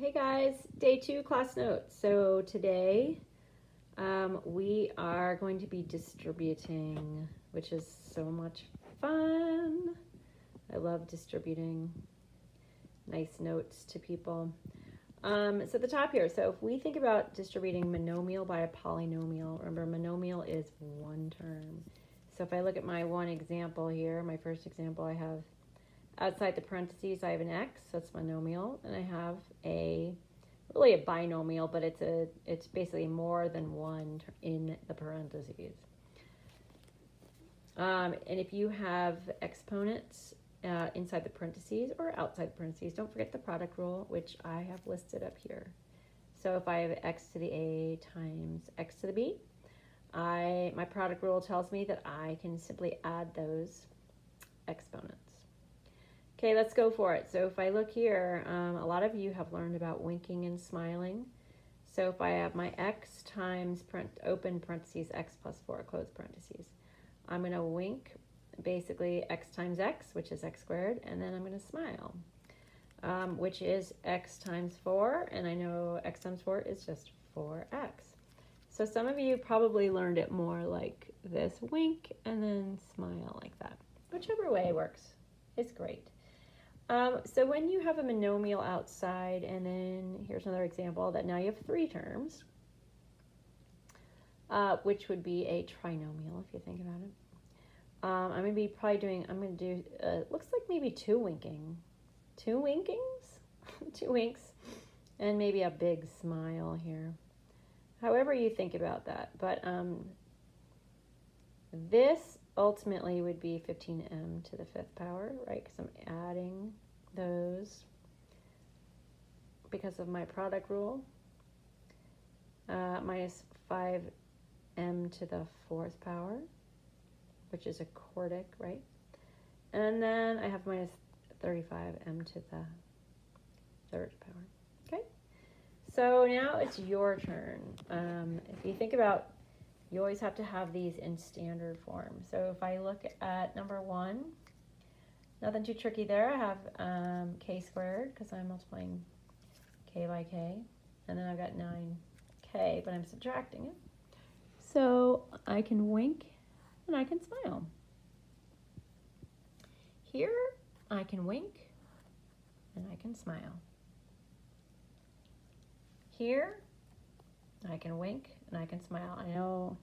Hey guys, day two class notes. So today um, we are going to be distributing, which is so much fun. I love distributing nice notes to people. Um, so the top here, so if we think about distributing monomial by a polynomial, remember monomial is one term. So if I look at my one example here, my first example I have Outside the parentheses, I have an x, that's monomial, and I have a really a binomial, but it's a it's basically more than one in the parentheses. Um, and if you have exponents uh, inside the parentheses or outside the parentheses, don't forget the product rule, which I have listed up here. So if I have x to the a times x to the b, I my product rule tells me that I can simply add those exponents. Okay, let's go for it. So if I look here, um, a lot of you have learned about winking and smiling. So if I have my x times print, open parentheses x plus 4 close parentheses, I'm going to wink basically x times x, which is x squared, and then I'm going to smile, um, which is x times 4, and I know x times 4 is just 4x. So some of you probably learned it more like this, wink and then smile like that. Whichever way works, it's great. Um, so when you have a monomial outside, and then here's another example that now you have three terms, uh, which would be a trinomial if you think about it. Um, I'm to be probably doing, I'm going to do, uh, looks like maybe two winking, two winkings, two winks, and maybe a big smile here. However you think about that. But um, this ultimately would be 15m to the fifth power, right? Because I'm adding those because of my product rule. Uh, minus 5m to the fourth power, which is a quartic, right? And then I have minus 35m to the third power. Okay? So now it's your turn. Um, if you think about you always have to have these in standard form. So if I look at number one, nothing too tricky there. I have um, k squared because I'm multiplying k by k. And then I've got 9k, but I'm subtracting it. So I can wink and I can smile. Here, I can wink and I can smile. Here, I can wink and I can smile. I know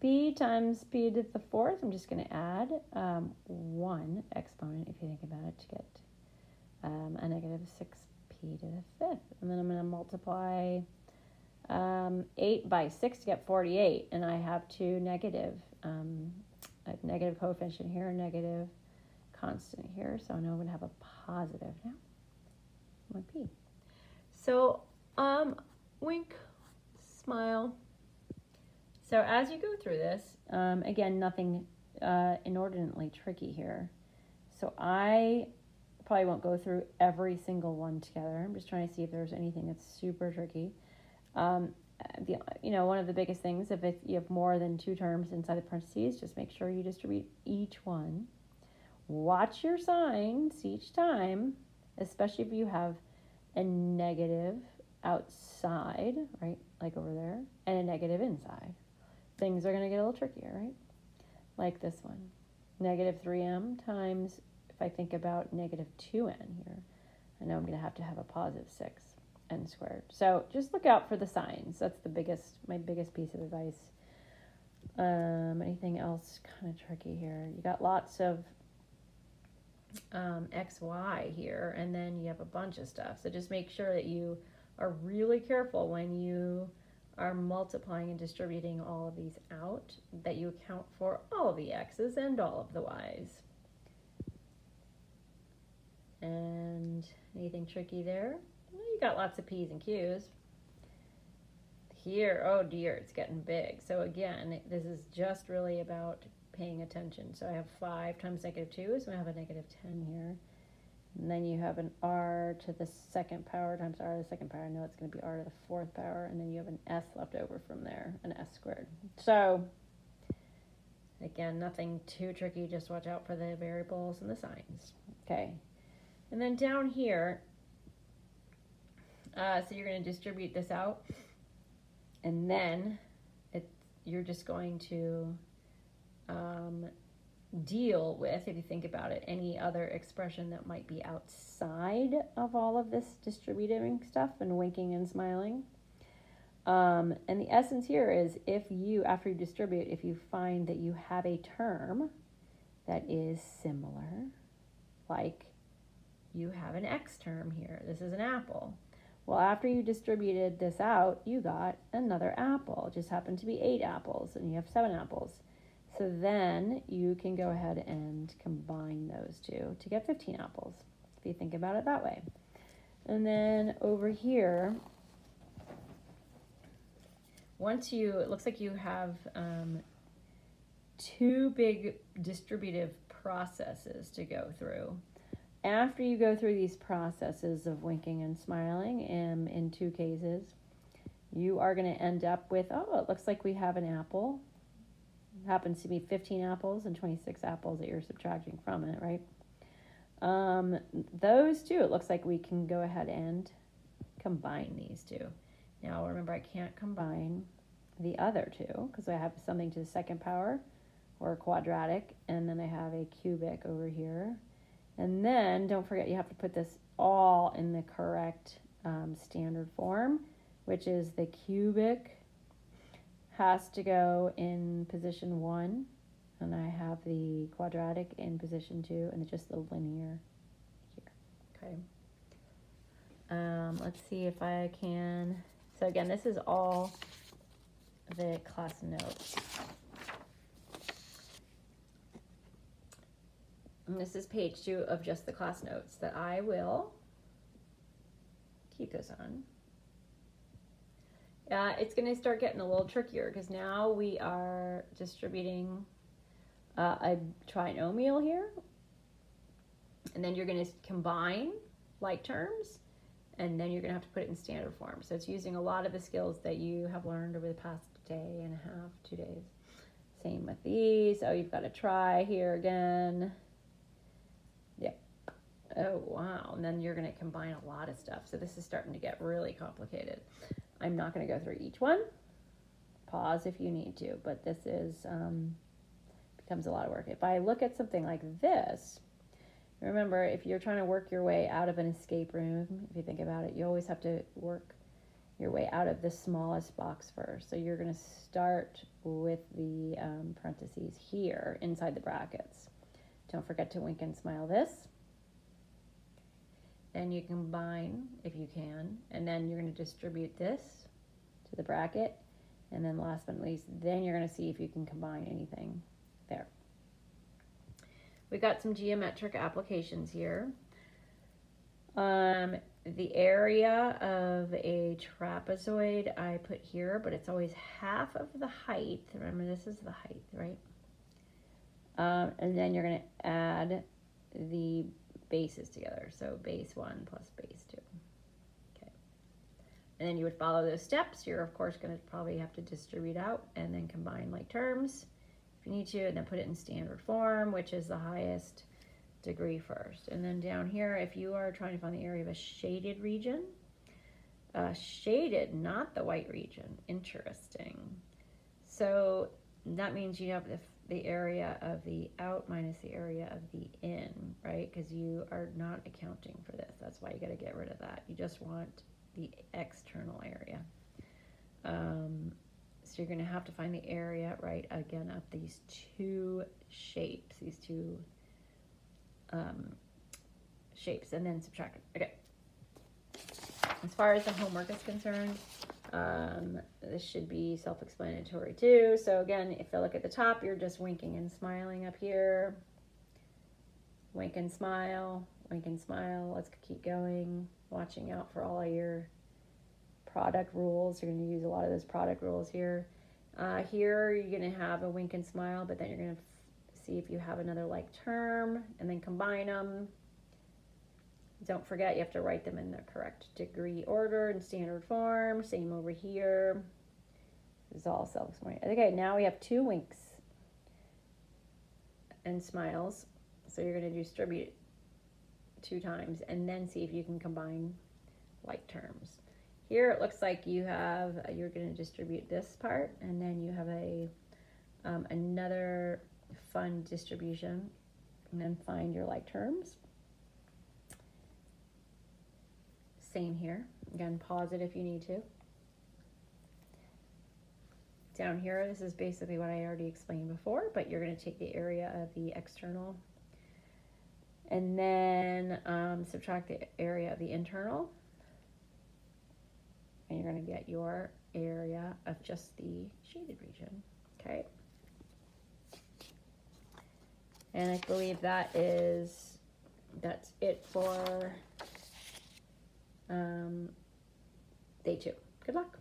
b times b to the fourth, I'm just going to add um, 1 exponent, if you think about it, to get um, a negative 6p to the fifth. And then I'm going to multiply um, 8 by 6 to get 48. And I have two negative, um, a negative coefficient here, a negative constant here. So I know I'm going to have a positive now. 1p. So, um, wink, smile. So as you go through this, um, again, nothing uh, inordinately tricky here. So I probably won't go through every single one together. I'm just trying to see if there's anything that's super tricky. Um, the, you know, one of the biggest things, if you have more than two terms inside the parentheses, just make sure you distribute each one. Watch your signs each time, especially if you have a negative outside, right, like over there, and a negative inside. Things are going to get a little trickier, right? Like this one. Negative 3m times, if I think about negative 2n here, I know I'm going to have to have a positive 6 n squared. So just look out for the signs. That's the biggest, my biggest piece of advice. Um, anything else kind of tricky here? You got lots of um, XY here, and then you have a bunch of stuff. So just make sure that you are really careful when you are multiplying and distributing all of these out, that you account for all of the x's and all of the y's. And anything tricky there? Well, you got lots of p's and q's. Here, oh dear, it's getting big. So again, this is just really about paying attention. So I have 5 times negative 2, so I have a negative 10 here. And then you have an r to the second power times r to the second power. I know it's going to be r to the fourth power. And then you have an s left over from there, an s squared. So, again, nothing too tricky. Just watch out for the variables and the signs. Okay. And then down here, Uh, so you're going to distribute this out, and then it, you're just going to um, deal with, if you think about it, any other expression that might be outside of all of this distributing stuff and winking and smiling. Um, and the essence here is if you, after you distribute, if you find that you have a term that is similar, like you have an X term here, this is an apple. Well, after you distributed this out, you got another apple. It just happened to be eight apples, and you have seven apples. So then you can go ahead and combine those two to get 15 apples, if you think about it that way. And then over here, once you, it looks like you have um, two big distributive processes to go through. After you go through these processes of winking and smiling, and in two cases, you are going to end up with, oh, it looks like we have an apple. Happens to be 15 apples and 26 apples that you're subtracting from it, right? Um, those two, it looks like we can go ahead and combine these two. Now remember, I can't combine the other two because I have something to the second power or quadratic, and then I have a cubic over here. And then don't forget you have to put this all in the correct um, standard form, which is the cubic has to go in position one, and I have the quadratic in position two, and just the linear here. Okay. Um, let's see if I can. So again, this is all the class notes. And this is page two of just the class notes that I will keep this on. Uh, it's going to start getting a little trickier because now we are distributing uh, a trinomial here. And then you're going to combine like terms and then you're going to have to put it in standard form. So it's using a lot of the skills that you have learned over the past day and a half, two days. Same with these. Oh, you've got to try here again. Yep. Oh, wow. And then you're going to combine a lot of stuff. So this is starting to get really complicated. I'm not going to go through each one. Pause if you need to, but this is um, becomes a lot of work. If I look at something like this, remember if you're trying to work your way out of an escape room, if you think about it, you always have to work your way out of the smallest box first. So you're going to start with the um, parentheses here inside the brackets. Don't forget to wink and smile this. Then you combine if you can, and then you're going to distribute this to the bracket. And then last but not least, then you're going to see if you can combine anything there. We got some geometric applications here. Um, the area of a trapezoid I put here, but it's always half of the height. Remember, this is the height, right? Um, and then you're going to add the bases together. So base 1 plus base 2. Okay. And then you would follow those steps. You're, of course, going to probably have to distribute out and then combine like terms if you need to, and then put it in standard form, which is the highest degree first. And then down here, if you are trying to find the area of a shaded region, uh, shaded, not the white region. Interesting. So that means you have the, the area of the out minus the area of the in, right? Because you are not accounting for this. That's why you got to get rid of that. You just want the external area. Um, so you're going to have to find the area, right, again, of these two shapes, these two um, shapes and then subtract. Okay. As far as the homework is concerned, um, this should be self-explanatory too. So again, if you look at the top, you're just winking and smiling up here. Wink and smile, wink and smile. Let's keep going. Watching out for all your product rules. You're going to use a lot of those product rules here. Uh, here, you're going to have a wink and smile, but then you're going to see if you have another like term and then combine them. Don't forget you have to write them in the correct degree order and standard form. Same over here. This is all self-explanatory. Okay, now we have two winks and smiles. So you're going to distribute two times and then see if you can combine like terms. Here it looks like you have, you're going to distribute this part and then you have a um, another fun distribution and then find your like terms. Same here. Again, pause it if you need to. Down here, this is basically what I already explained before, but you're going to take the area of the external and then um, subtract the area of the internal and you're going to get your area of just the shaded region okay and I believe that is that's it for um, day two. Good luck